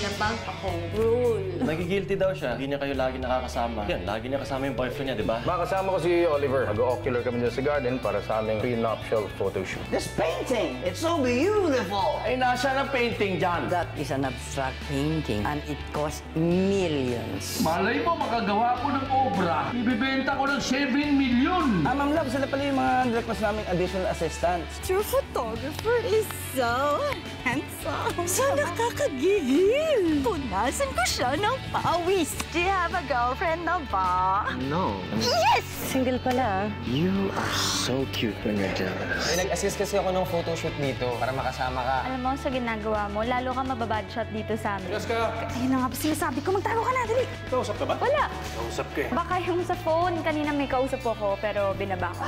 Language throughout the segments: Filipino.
na bang home rule? Nagigilty daw siya. Hindi niya kayo lagi nakakasama. Yan, lagi niya kasama yung boyfriend niya, di ba? Makasama ko si Oliver. Mag-ocular kami dyan sa garden para sa aming prenuptial photoshoot. This painting, it's so beautiful. Ay, nasa na painting dyan? That is an abstract painting and it costs millions. Malay mo, makagawa ko ng obra. Ibibenta ko ng 7 million. Ah, Ma'am Love, sila pala yung mga request namin additional assistants. Your photographer is so handsome. So nakakagigil. Punasan ko siya ng pawis. Do you have a girlfriend na ba? No. Yes! Single pala. You are so cute when you're jealous. Ay, nag-assist kasi ako ng photoshoot dito para makasama ka. Alam mo, sa ginagawa mo, lalo ka mababad shot dito sa amin. Yes ka. Ayun na nga ba sinasabi ko, magtaro ka na, dali. Kausap ka ba? Wala. Kausap ka eh. Baka yung sa phone, kanina may kausap ako, pero binaba ko.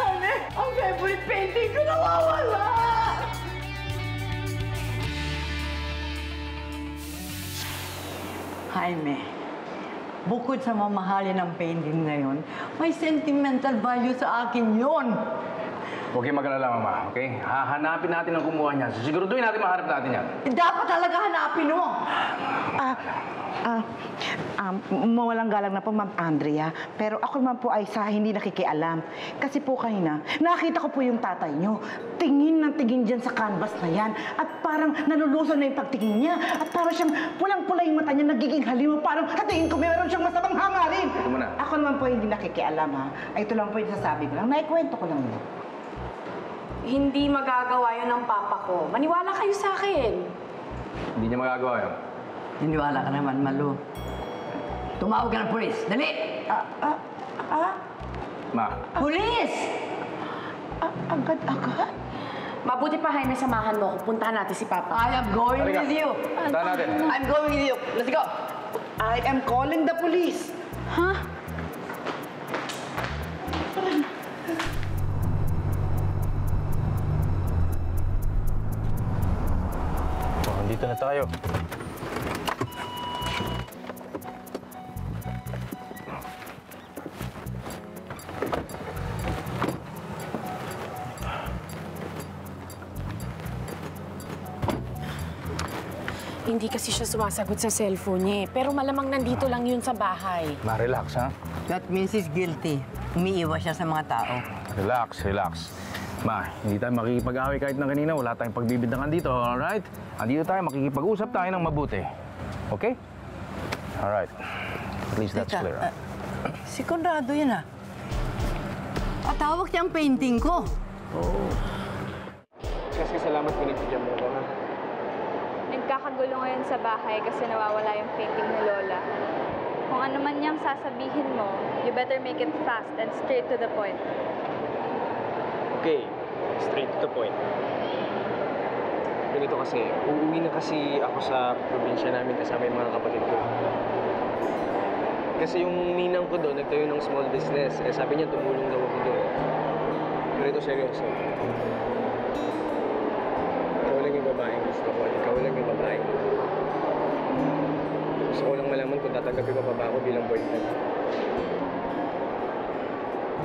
Kami, ang favorite painting ko nawawala! Jaime, bukod sa mamahalin ng painting ngayon, may sentimental value sa akin yon. Huwag kayong mag-alala, Mama, okay? Hahanapin natin ang kumuha niya. Siguraduhin natin maharap natin yan. Dapat talaga hanapin mo. Ah, ah, um, mawalang galang na po, Ma'am Andrea. Pero ako naman po ay sa hindi nakikialam. Kasi po kanina, nakita ko po yung tatay nyo. Tingin ng tingin dyan sa canvas na yan. At parang naluluso na yung pagtingin niya. At parang siyang pulang-pula yung mata niya, nagiging halimaw. Parang katingin ko, meron siyang masamang hangarin. Ito muna. Ako naman po hindi nakikialam, ha. Ay, ito lang po yung sasabi ko lang. Naikwento ko lang yun. Hindi magagawa yun ng papa ko. Maniwala kayo sa akin. Hindi niya magagawa yun. Niniwala ka naman, Malu. Tumawag ka ng polis. Dali! Ah, ah, ah, Ma, Polis! ah, agad-agad. Mabuti pa, Jaime, samahan mo ako. Puntahan natin si Papa. I am going Halika. with you. Puntahan natin. I'm going with you. Let's go. I am calling the police. oh, dito na tayo. Hindi kasi siya sumasagot sa cellphone niya eh. Pero malamang nandito lang yun sa bahay. Ma, relax, ha? That means he's guilty. Umiiwas siya sa mga tao. Relax, relax. Ma, hindi tayo makikipag-away kahit na kanina. Wala tayong pagbibintangan dito, alright? Andito tayo, makikipag-usap tayo ng mabuti. Okay? Alright. At least that's Teka, clear. ah, si Conrado yun ah. Patawag niya ang painting ko. Kasi salamat pinipigyan mo ko, ha? Nagkakagulo ngayon sa bahay kasi nawawala yung painting ni Lola. Kung ano man niyang sasabihin mo, you better make it fast and straight to the point. Okay, straight to the point. Ganito kasi, uuwi na kasi ako sa probinsya namin kasama yung mga kapatid ko. Kasi yung ninang ko doon, nagtayo ng small business. Eh, sabi niya, tumulong daw ako doon. Pero ito seryoso. Yung babaeng gusto ko. Ikaw lang yung babaeng gusto ko lang malaman kung tatanggapin mo pa ba ako bilang boyfriend.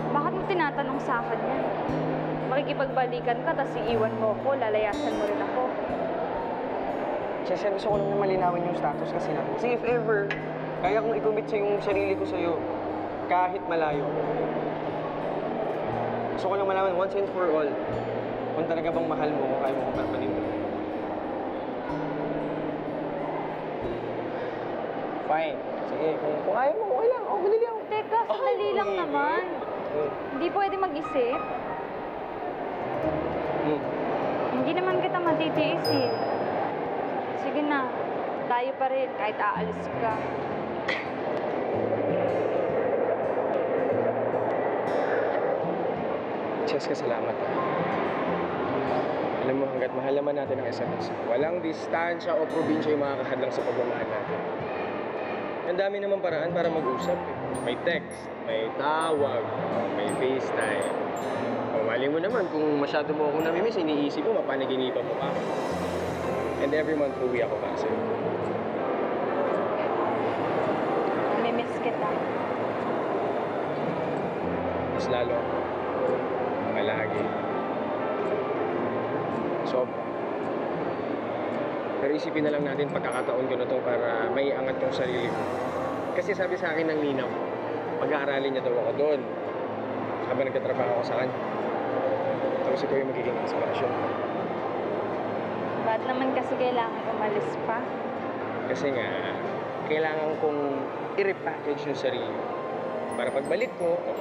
Bakit mo tinatanong sa akin yan? Makikipagbalikan ka, tapos iiwan mo ako, lalayasan mo rin ako. Kasi gusto ko lang na malinawin yung status kasi natin. Kasi if ever, kaya kong i-commit sa yung sarili ko sa'yo kahit malayo. Gusto ko lang malaman once and for all kung talaga bang mahal mo o kaya mo ko papaninda. Fine. Sige, kung, kung ayaw mo, okay lang. Oh, madali ako. Teka, sandali lang okay. naman. Hmm. Hindi pwede mag-isip. Hmm. Hindi naman kita matitiis eh. Sige na, tayo pa rin kahit aalis ka. Cheska, salamat. Alam mo, hanggat mahal naman natin ang isa't isa, walang distansya o probinsya yung makakahadlang sa pagmamahal natin. Ang dami naman paraan para mag-usap. Eh. May text, may tawag, may FaceTime. O, mali mo naman, kung masyado mo akong namimiss, iniisip mo, mapanaginipan mo pa ako. And every month, uwi ako pa sa'yo. Namimiss kita. Mas lalo ako. Mga lagi. Pero isipin na lang natin pagkakataon ko na to para may angat yung sarili ko. Kasi sabi sa akin ng ninang ko, pag-aaralin niya daw ako doon. Habang nagtatrabaho ako sa kanya. Tapos ito yung magiging inspirasyon. Ba't naman kasi kailangan umalis pa? Kasi nga, kailangan kong i-repackage yung sarili. Para pagbalik ko, oh,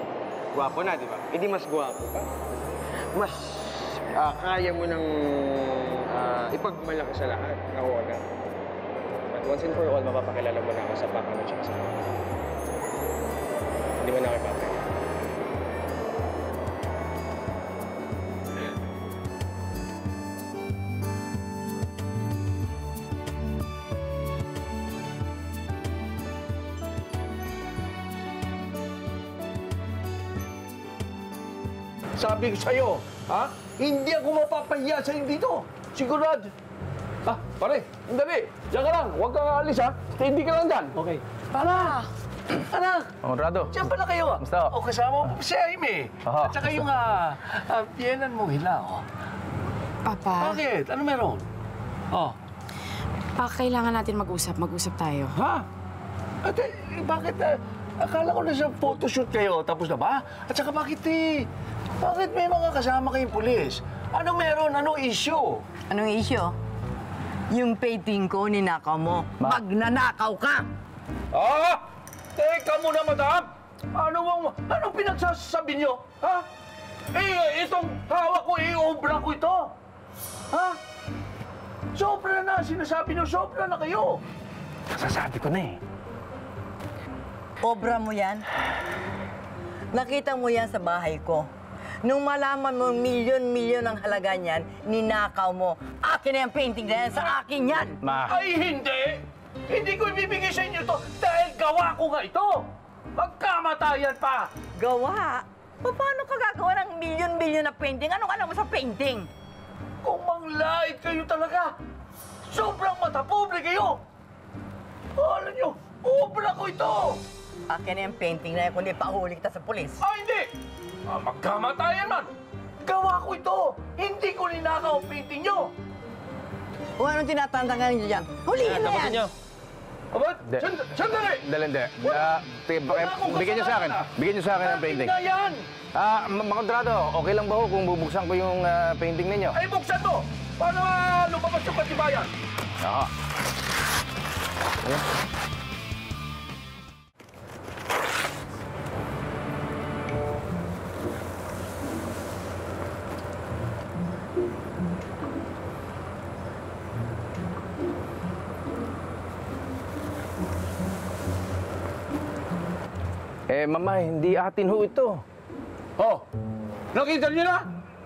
gwapo na, di ba? Hindi mas gwapo pa. Mas ah, kaya mo nang ah, ipagmalaki sa lahat. Ako na. But once and for all, mapapakilala mo na ako sa baka mo tsaka sa mga. Hindi mo na ako ipapakilala. Sabi ko sa'yo, ha? Hindi ako mapapahiya sa'yo dito. Sigurado. Ah, pare, dali. Diyan ka lang. Huwag kang aalis, ha? Hindi ka lang dyan. Okay. Anak! Anak! Oh, Rado. Diyan pala kayo, ah. O, kasama mo si Amy. Aha. At saka yung, ah, ah, piyanan mo hila, oh. Papa, Bakit? Ano meron? Oh. pa, kailangan natin mag-usap. Mag-usap tayo. Ha? At eh, bakit? eh, akala ko na sa photoshoot kayo, tapos na ba? At saka bakit eh? Bakit may mga kasama kayong pulis? Ano meron? Anong issue? Anong issue? Yung painting ko, ninakaw mo. Ma- Magnanakaw ka! Ah! Teka muna, madam! Ano bang, anong pinagsasabi nyo? Ha? Eh, itong hawak ko, eh, obra ko ito. Ha? Sobra na, sinasabi nyo, sobra na kayo. Sasabi ko na eh. Obra mo yan? Nakita mo yan sa bahay ko. Nung malaman mo milyon-milyon ang halaga niyan, ninakaw mo. Akin na yung painting na yan, sa akin yan! Ma, Ay, hindi! Hindi ko ibibigay sa inyo to dahil gawa ko nga ito! Magkamatayan pa! Gawa? Pa- Paano ka gagawa ng milyon-milyon na painting? Anong alam mo sa painting? Kung manglait kayo talaga, sobrang matapobre kayo! Alam nyo, obra ko ito! Akin na yung painting na yan, kundi pahuli kita sa pulis. Ah, hindi! Ah, magkamatayan man! Gawa ko ito! Hindi ko ninakaw ang painting nyo! Kung anong tinatantangan niyo dyan, huliin na yan! Hindi. sand- sandali! dali, hindi. Ah, akong bigyan niyo sa akin. Bigyan niyo sa akin ang painting. Na yan! Ah, ma- mga kontrado, okay lang ba ho kung bubuksan ko yung ah, painting ninyo? Ay, buksan mo! Para lumabas yung patibayan! Oo. Eh, mama, hindi atin ho ito. Oh, nakita niyo na?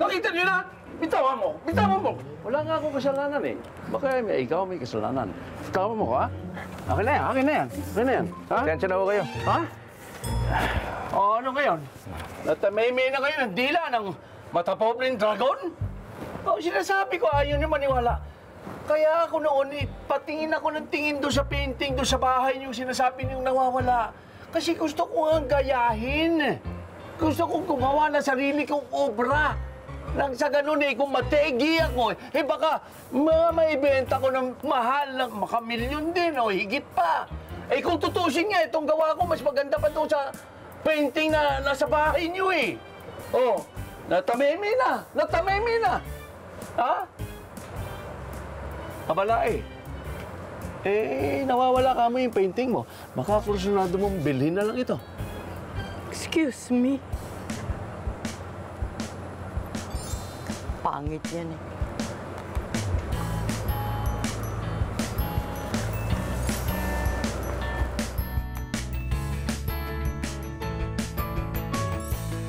Nakita niyo na? Bitawan mo! Bitawan mo! Wala nga akong kasalanan eh. Baka may, ikaw may kasalanan. Bitawan mo ha? Akin na yan, akin na yan. Akin na yan. Ha? Tensya na ho kayo. Ha? O ano ngayon? Natamay-may na kayo ng dila ng matapobleng dragon? O sinasabi ko, ayaw niyo maniwala. Kaya ako noon, eh, patingin ako ng tingin doon sa painting, doon sa bahay niyo, sinasabi niyong nawawala. Kasi gusto ko nga gayahin. Gusto kong gumawa ng sarili kong obra. Nang sa ganun eh, kung mategi ako, eh baka mga maibenta ko ng mahal ng makamilyon din o higit pa. Eh kung tutusin nga, itong gawa ko, mas maganda pa doon sa painting na nasa bahay niyo eh. Oh, natameme na, natameme na. Ha? Abala eh. Eh, nawawala ka mo yung painting mo. Baka kursunado mong bilhin na lang ito. Excuse me? Pangit yan eh.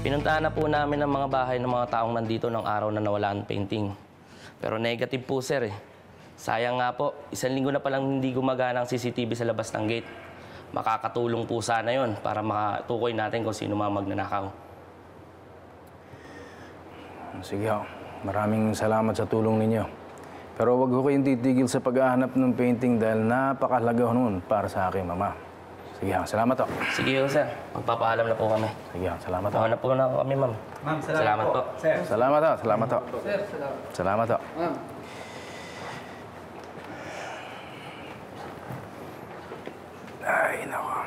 Pinuntahan na po namin ang mga bahay ng mga taong nandito ng araw na nawala ang painting. Pero negative po, sir eh. Sayang nga po, isang linggo na palang hindi gumagana ang CCTV sa labas ng gate. Makakatulong po sana yon para makatukoy natin kung sino mga magnanakaw. Sige ho. Maraming salamat sa tulong ninyo. Pero wag ho kayong titigil sa paghahanap ng painting dahil napakahalaga ho nun para sa akin, mama. Sige ho. Salamat ho. Sige ho, sir. Magpapaalam na po kami. Sige ho. Salamat ho. Mauna po na kami, ma'am. Ma'am, salamat, po. Salamat ho. Salamat ho. Salamat ho. Ay, nako.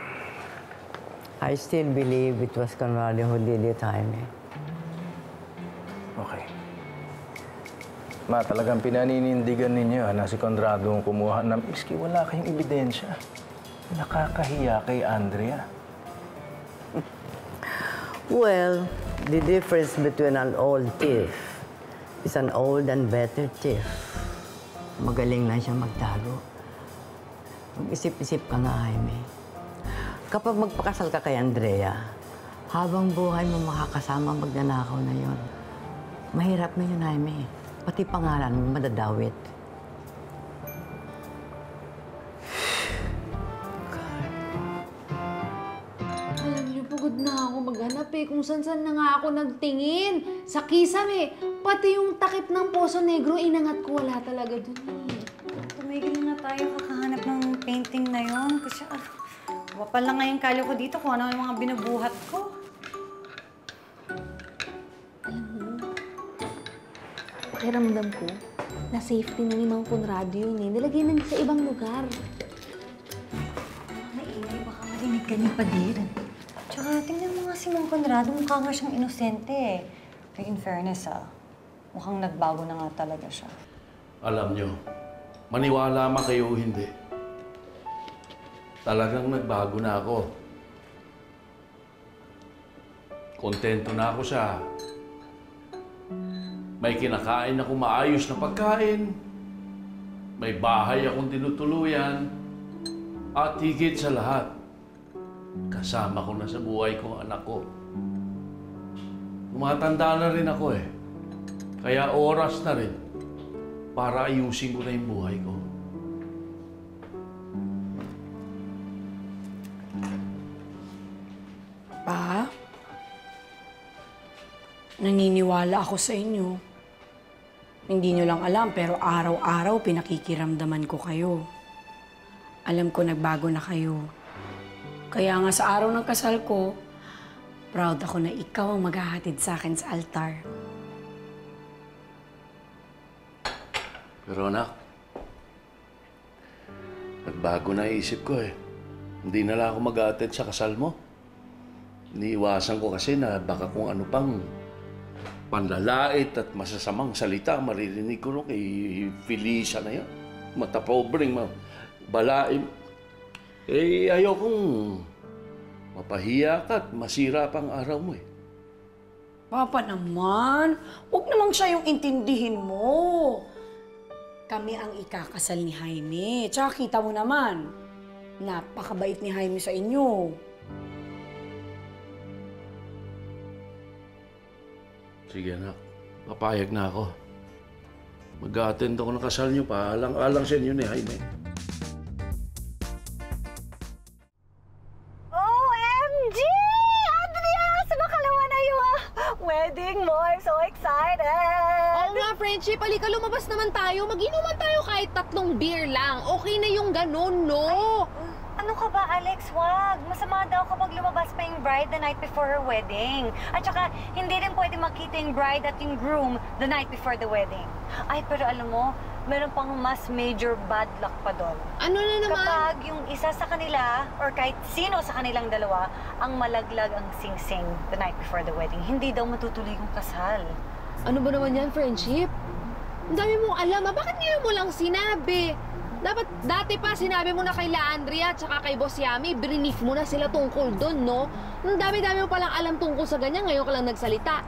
I still believe it was Conrado who did it, Jaime. Okay. Ma, talagang pinaninindigan ninyo na si Conrado ang kumuha ng miski wala kayong ebidensya. Nakakahiya kay Andrea. Well, the difference between an old thief is an old and better thief. Magaling lang siya magtago. Mag-isip-isip ka nga, Jaime. Kapag magpakasal ka kay Andrea, habang buhay mo makakasama ang magnanakaw na yon. Mahirap na yun, Jaime. Pati pangalan mo madadawit. Alam niyo, pagod na ako maghanap eh. Kung saan-saan na nga ako nagtingin. Sa kisam eh. Pati yung takip ng Poso Negro, inangat ko wala talaga dun eh. Tumigil na tayo kakahanap ng painting na yon. Kasi, ah, wapal lang nga yung kalyo ko dito kung ano yung mga binubuhat ko. Pakiramdam ko, na safety na ni Mang Conrado yun eh. Nilagay na sa ibang lugar. Maingay, baka marinig ka ni Padir. Tsaka, tingnan mo nga si Mang Conrado, mukha nga siyang inosente eh. In fairness ah, mukhang nagbago na nga talaga siya. Alam nyo, maniwala man kayo hindi. Talagang nagbago na ako. Kontento na ako siya. May kinakain ako maayos na pagkain. May bahay akong tinutuluyan. At higit sa lahat, kasama ko na sa buhay ko ang anak ko. Tumatanda na rin ako eh. Kaya oras na rin para ayusin ko na yung buhay ko. Naniniwala ako sa inyo. Hindi nyo lang alam, pero araw-araw pinakikiramdaman ko kayo. Alam ko nagbago na kayo. Kaya nga sa araw ng kasal ko, proud ako na ikaw ang maghahatid sa akin sa altar. Pero anak, nagbago na isip ko eh. Hindi na lang ako mag sa kasal mo. Iniiwasan ko kasi na baka kung ano pang panlalait at masasamang salita maririnig ko nung kay Felisa na yan. Mata pobreng, ma balaim. Eh, ayaw kong mapahiya ka at masira pang araw mo eh. Papa naman, huwag namang siya yung intindihin mo. Kami ang ikakasal ni Jaime. Tsaka kita mo naman, napakabait ni Jaime sa inyo. Sige anak, papayag na ako. Mag-attend ako ng kasal niyo pa. Alang-alang sa inyo ni Jaime. OMG! Andrea! Sa makalawa na yung ah, wedding mo. I'm so excited! Oo nga, friendship. Halika, lumabas naman tayo. Mag-inuman tayo kahit tatlong beer lang. Okay na yung ganun, no? Ano ka ba, Alex? Wag. Masama daw kapag lumabas pa yung bride the night before her wedding. At saka, hindi rin pwede makita yung bride at yung groom the night before the wedding. Ay, pero alam mo, meron pang mas major bad luck pa doon. Ano na naman? Kapag yung isa sa kanila, or kahit sino sa kanilang dalawa, ang malaglag ang sing-sing the night before the wedding, hindi daw matutuloy yung kasal. Ano ba naman yan, friendship? Ang dami mong alam, ha? Bakit ngayon mo lang sinabi? Dapat dati pa sinabi mo na kay La Andrea at saka kay Boss Yami, brief mo na sila tungkol doon, no? Ang dami-dami mo palang alam tungkol sa ganyan, ngayon ka lang nagsalita.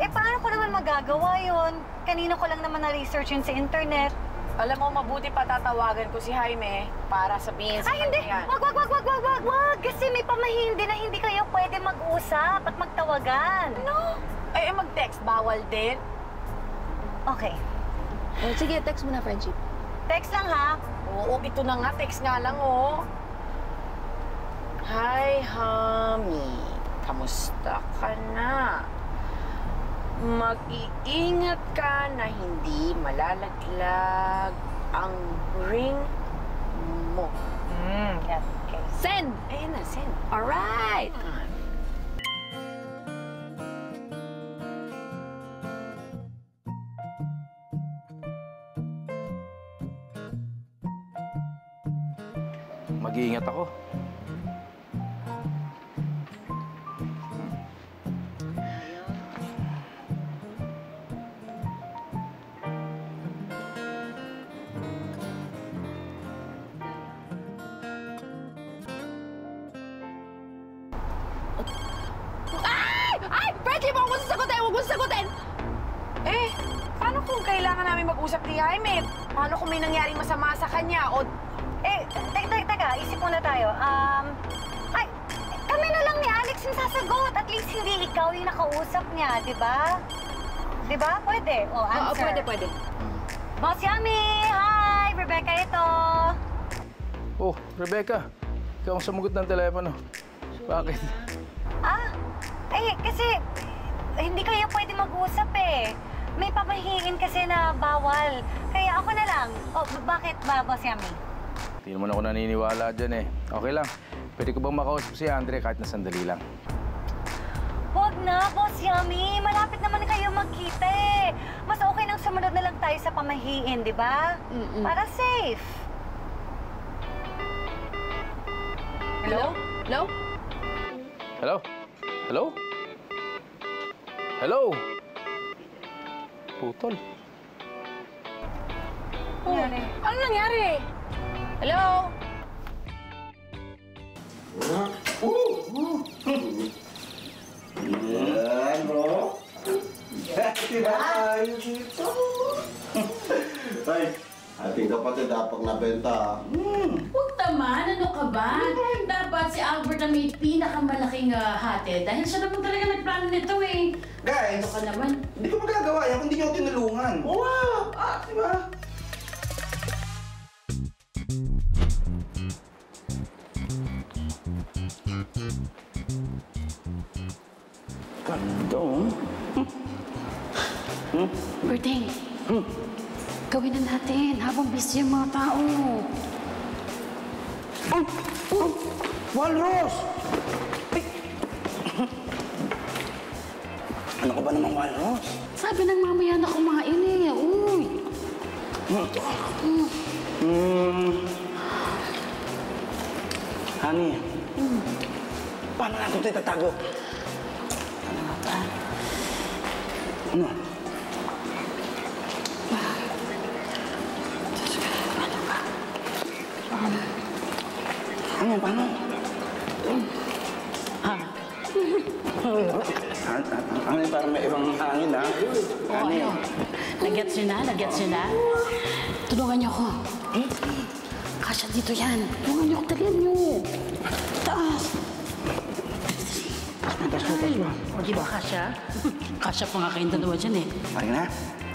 Eh, paano ko naman magagawa yon? Kanina ko lang naman na-research yun sa internet. Alam mo, mabuti pa tatawagan ko si Jaime para sabihin sa Ay, hindi! kanya yan. Wag, wag, wag, wag, wag, wag, wag! Kasi may pamahindi na hindi kayo pwede mag-usap at magtawagan. No? Eh, eh, mag-text, bawal din. Okay. Oh, sige, text mo na, friendship. Text lang, ha? Oo, ito na nga, text nga lang, oh. Hi, Hami. Kamusta ka na? Mag-iingat ka na hindi malalaglag ang ring mo. Hmm, yan. Okay. Send! Ayan na, send. Alright! Mag-iingat ako. Pwede. O, Oo, answer. pwede, pwede. Boss Yummy! Hi! Rebecca ito. Oh, Rebecca. Ikaw ang sumugot ng telepono. Bakit? Ah, eh, kasi eh, hindi kayo pwede mag-usap eh. May pamahiin kasi na bawal. Kaya ako na lang. Oh, ba- bakit ba, Boss Yummy? Hindi naman ako naniniwala dyan eh. Okay lang. Pwede ko bang makausap si Andre kahit na sandali lang? Na, Boss Yummy. Malapit naman kayo magkita eh. Mas okay nang sumunod na lang tayo sa pamahiin, di ba? Para safe. Hello? Hello? Hello? Hello? Hello? Putol. Oh, ano nangyari? Hello? Yan, bro. Tayo dito. Ay, ating kapatid dapat nabenta. Huwag naman, ano ka ba? Dapat si Albert ang may pinakamalaking uh, hati dahil siya naman talaga nagplano nito eh. Guys, Ano ka naman? hindi ko magagawa yan kung hindi ako tinulungan. Wow! Ah, di ba? Berting, gawin na natin habang busy yung mga tao. Oh! Oh! Walrus! Ay! ano ka ba namang walrus? Sabi ng mamaya na kumain eh. Uy! Hmm. Honey, paano natin ito itatago? Ano nga ba? Ano? Parang may ibang hangin, ha? O ano? Nag-gets nyo na? Nag-gets nyo na? Tulungan niyo ako. Kasya dito yan. Tulungan niyo ako. Dalihan niyo. Taas. Ay. O, di ba, Kasya? Kasya pa nga kayong dalawa dyan eh. Pare na?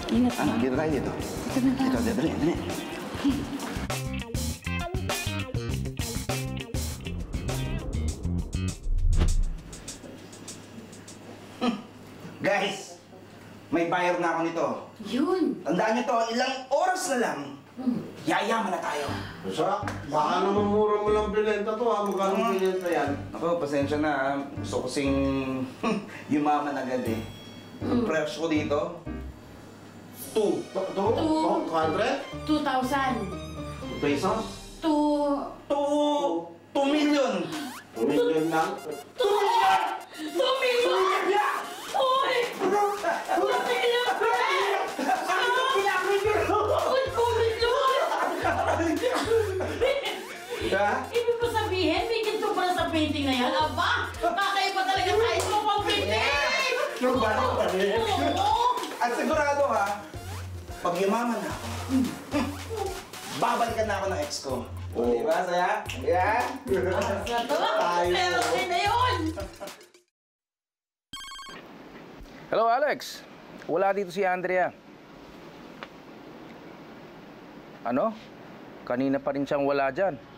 Ingat Ano? Dito tayo dito. Dito na Dito, dito, dito. dito. Tandaan niyo to, ilang oras na lang, yayaman na tayo. Basta, baka naman mura mo lang binenta to ha. Magkano binenta yan? Ako, pasensya na. ah. Gusto ko sing yumaman agad eh. Ang presyo ko dito, Two. To? To? Two. To? 200? 2,000. Pesos? Two. Two. 2 million. 2 million lang? Two million! Two million! Uy! Laki Ha? Ibig mo sabihin, may ginto pala sa painting na yan? Aba! Kakaiba talaga tayo sa mga painting! Yung ba? Oo! At sigurado ha, pag yumaman na ako, babalikan na ako ng ex ko. O, di ba, saya? Yeah? Sa to? Pero na yun! Hello, Alex. Wala dito si Andrea. Ano? Kanina pa rin siyang wala dyan.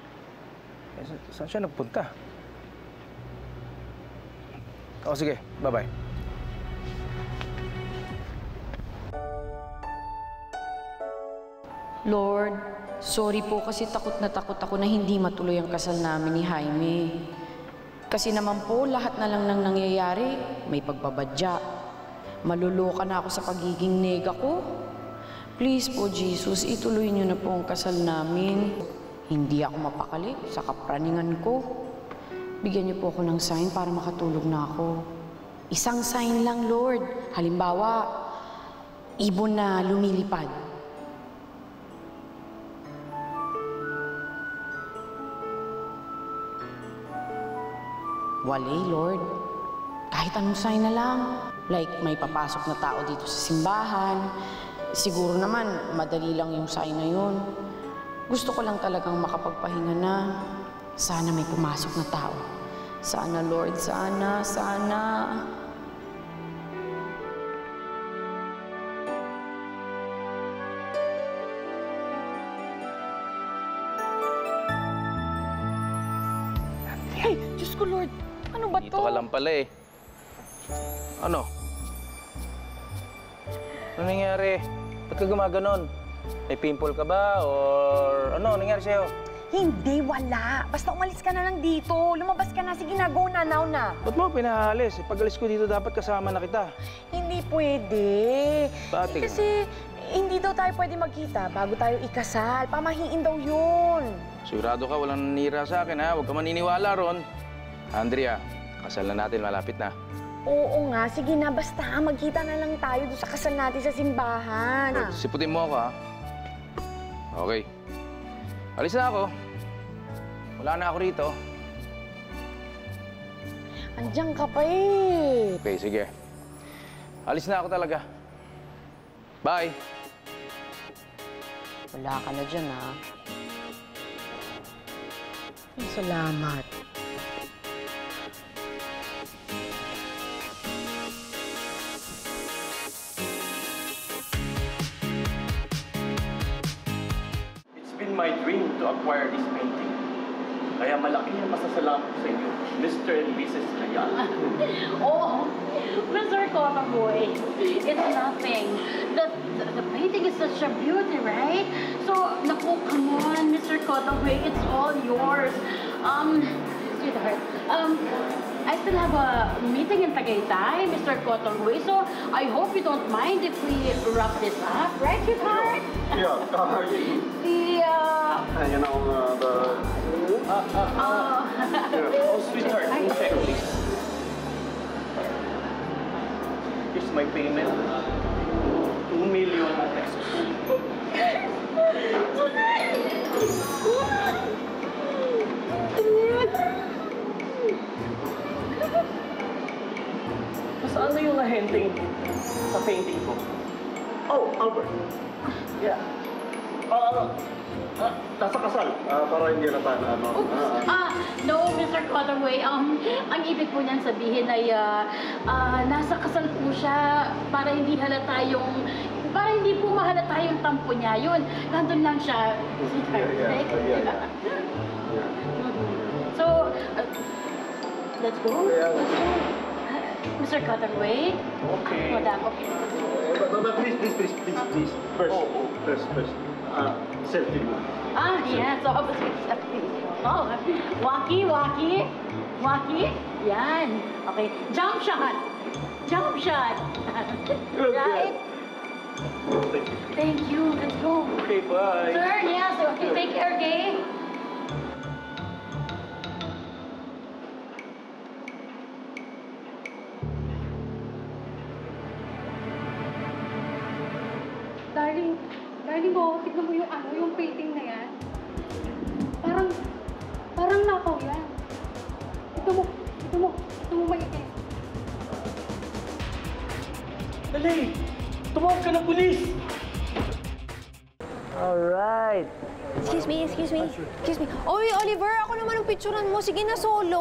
Eh, sa- saan siya nagpunta? O, sige. Bye-bye. Lord, sorry po kasi takot na takot ako na hindi matuloy ang kasal namin ni Jaime. Kasi naman po, lahat na lang nang nangyayari, may pagbabadya. Maluluka na ako sa pagiging nega ko. Please po, Jesus, ituloy niyo na po ang kasal namin. Hindi ako mapakali sa kapraningan ko. Bigyan niyo po ako ng sign para makatulog na ako. Isang sign lang, Lord. Halimbawa, ibon na lumilipad. Wale, Lord. Kahit anong sign na lang. Like, may papasok na tao dito sa simbahan. Siguro naman, madali lang yung sign na yun. Gusto ko lang talagang makapagpahinga na. Sana may pumasok na tao. Sana, Lord, sana, sana. Ay, Diyos ko, Lord. Ano ba Dito ka lang pala eh. Ano? Ano nangyari? Ba't ka gumaganon? May pimple ka ba? Or ano nangyari sa'yo? Hindi, wala. Basta umalis ka na lang dito. Lumabas ka na. Sige na, go na, now na. Ba't mo pinaalis? Eh, Pag alis ko dito, dapat kasama na kita. Hindi pwede. Bakit? Eh, kasi hindi daw tayo pwede magkita bago tayo ikasal. Pamahiin daw yun. Sigurado ka, walang nanira sa akin ha. Huwag ka maniniwala ron. Andrea, kasal na natin, malapit na. Oo nga, sige na. Basta magkita na lang tayo doon sa kasal natin sa simbahan. Siputin mo ako ha. Okay. Alis na ako. Wala na ako rito. Andiyan ka pa eh. Okay, sige. Alis na ako talaga. Bye. Wala ka na dyan, ha? Ay, salamat. Ang sa inyo, Mr. and Mrs. Ayala. Oh, Mr. Boy, it's nothing. The, the, the painting is such a beauty, right? So, naku, come on, Mr. Boy, it's all yours. Um, sweetheart, um, I still have a meeting in Tagaytay, Mr. Boy, so I hope you don't mind if we wrap this up, right, sweetheart? Yeah, uh, The, uh, you know, uh, the... Uh, uh, uh. Oh, sweetheart, one sec, please. Here's my payment. Two million pesos. Saan na yung ahenteng sa painting ko? Oh, Albert. Yeah. Ah, ah, nasa kasal. Ah, para hindi na tayo, ano. ah, Ah, no, Mr. Cotterway. Um, ang ibig po niyan sabihin ay ah, ah, nasa kasal po siya para hindi halata yung para hindi po mahalata yung tampo niya. Yun, nandun lang siya. Yeah, yeah, yeah, Mhm. So, uh, let's go. Yeah, Let's go. Mr. Cotterway. Okay. Madam, okay. But, but, but please, please, please, please, please. First, first, first. Ah, selfie mo. Ah, yeah. So, oh, waki, waki, waki. Yan. Okay. Jump shot. Jump shot. right? Thank you. Let's go. Okay, bye. Sir, yes. Okay, take care, okay? Mo, tignan mo yung ano, yung painting na yan. Parang, parang nakaw yan. Ito mo, ito mo, ito mo maigi. Dali! Tumawag ka ng pulis! Alright. Excuse me, excuse me. Excuse me. Oy, Oliver, ako naman ang picturean mo. Sige na, solo.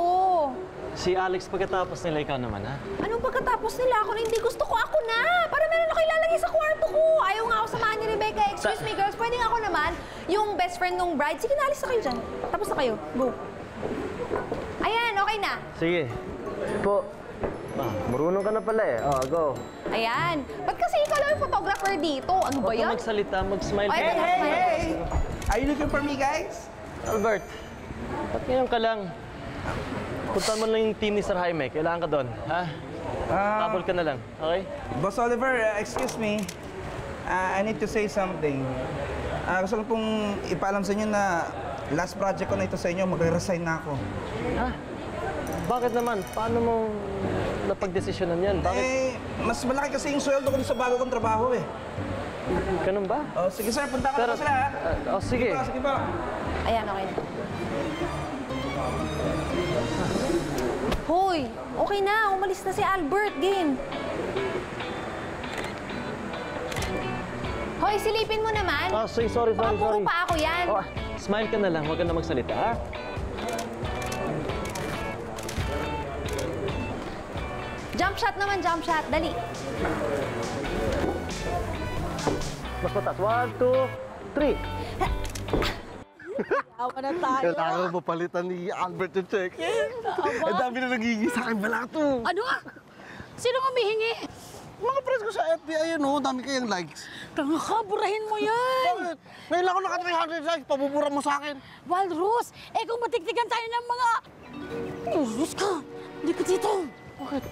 Si Alex pagkatapos nila ikaw naman, ha? Anong pagkatapos nila? Ako na hindi gusto ko ako na. Para meron ako ilalagay sa kwarto ko. Ayaw nga ako samahan ni Rebecca. Excuse me, girls. Pwede ako naman. Yung best friend nung bride. Sige na, alis na kayo dyan. Tapos na kayo. Go. Ayan, okay na. Sige. Po. Ah, marunong ka na pala eh. Oh, go. Ayan. Ba't kasi ikaw lang yung photographer dito? Ano ba Huwag yan? ka magsalita, mag-smile ka. hey, hey, hey! Are you looking for me, guys? Albert, ba't ngayon ka lang? Punta mo lang yung team ni Sir Jaime. Kailangan ka doon, ha? Ah. Tapol ka na lang, okay? Boss Oliver, uh, excuse me. Uh, I need to say something. Uh, gusto ko pong ipaalam sa inyo na last project ko na ito sa inyo, magre-resign na ako. Ha? Bakit naman? Paano mo napagdesisyonan yan? Bakit? Eh, mas malaki kasi yung sweldo ko sa bago kong trabaho eh. Ganun ba? Oh, sige sir, punta ka Pero- na sila ha. Ah, oh, sige. Sige po, sige po. Ayan, okay na. Hoy, Okay na, umalis na si Albert. Game. Hoy, silipin mo naman. Ah, sorry, sorry, Baka sorry, puro sorry. pa ako yan. Oh, smile ka na lang, huwag ka na magsalita, ha? Jump shot naman, jump shot. Dali. Mas mataas. One, two, three. Awa na tayo. Kailangan mo palitan ni Albert yung check. Ang dami na nangingi sa akin balato. Ano? Sino humihingi? Mga friends ko sa FB, ayun oh, dami kayong likes. Tanga ka, burahin mo yan! Bakit? Ngayon ako naka 300 likes, pabubura mo sa akin. Walrus, eh kung matiktikan tayo ng mga... Walrus ka! Hindi ka dito! Bakit?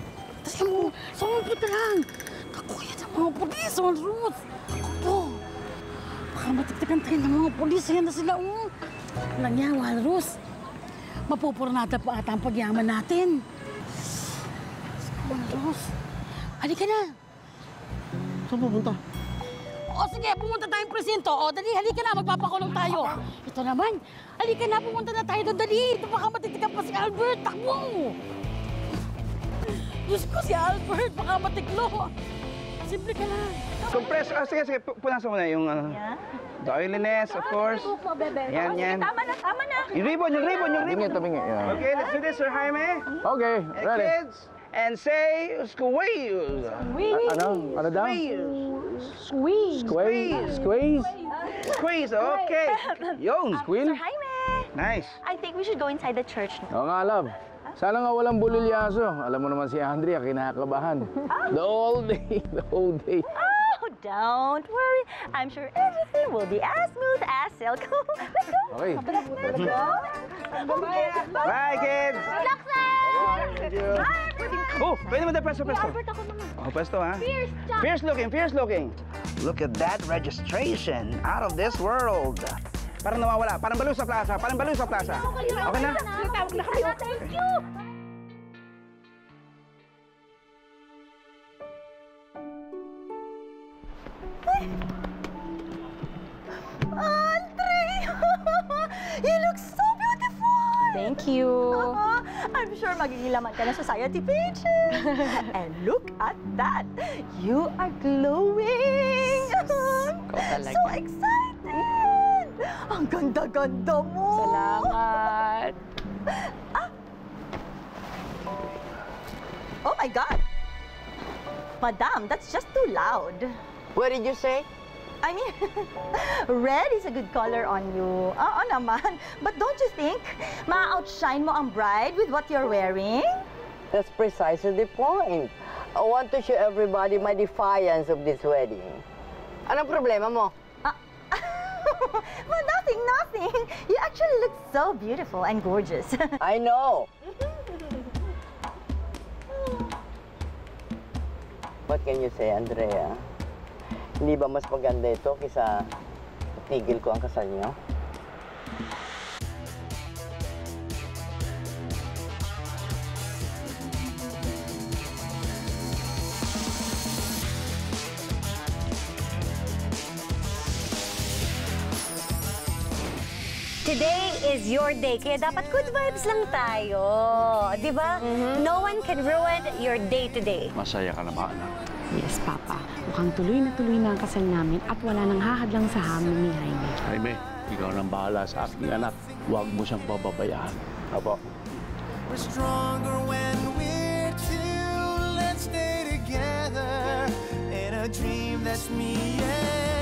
Kasi mo, sumupit ka lang! Kakuya ng mga polis, Walrus! Baka matiktikan tayo ng mga polis, yan na sila, oh! Lang yan, Walrus! Mapupurnada pa ata ang pagyaman natin. Walrus, halika na! Saan pupunta? O sige, pumunta tayong presinto. O dali, halika na, magpapakulong tayo. Ito naman, halika na, pumunta na tayo doon, dali. Ito baka matitikan pa si Albert, takbo! Diyos ko si Albert, baka matiklo. Simple ka lang. Compress, ah, sige, sige, pu- punasan mo na yung ano. The oiliness, of course. Yan, Oh, sige, yan. Tama na, tama na. Yung ribbon, yung ribbon, yung ribbon. Tabingi, tabingi. Yeah. Okay, let's do this, Sir Jaime. Okay, And ready. kids, and say, squeeze. Ano? Ano daw? Squeeze. Squeeze. Squeeze. Squeeze, okay. Yun. Squeal? Sir Jaime, Nice. I think we should go inside the church now. Oo nga, love. Sana nga walang bulilyaso. Alam mo naman si Andrea, kinakabahan. The whole day, the whole day. Oh, don't worry. I'm sure everything will be as smooth as silk. Let's go. Okay. Let's go. Bye, kids. Good luck, sir. Bye, Oh, pwede mo tayo presto, presto. Albert, ako naman. Oh, presto, ha? Fierce, jump. Fierce looking, fierce looking. Look at that registration. Out of this world. Parang nawawala. Parang balo sa plaza. Parang balo sa plaza. Okay na? Tawag na kami. Thank you. Andre! you look so beautiful! Thank you. I'm sure magigilaman ka na society pages. And look at that! You are glowing! so excited! Ang ganda-ganda mo! Salamat. Oh my God! Madam, that's just too loud. What did you say? I mean, red is a good color on you. Oo naman. But don't you think ma-outshine mo ang bride with what you're wearing? That's precisely the point. I want to show everybody my defiance of this wedding. Anong problema mo? well, nothing, nothing. You actually look so beautiful and gorgeous. I know. What can you say, Andrea? Hindi ba mas maganda ito kaysa tigil ko ang kasal niyo? Today is your day, kaya dapat good vibes lang tayo. Di ba? No one can ruin your day today. Masaya ka na ba, anak? Yes, Papa. Mukhang tuloy na tuloy na ang kasal namin at wala nang hahadlang sa hamon ni Jaime. Jaime, ikaw nang bahala sa aking anak. Huwag mo siyang pababayaan. Apo. We're stronger when we're two. Let's stay together in a dream that's me and you.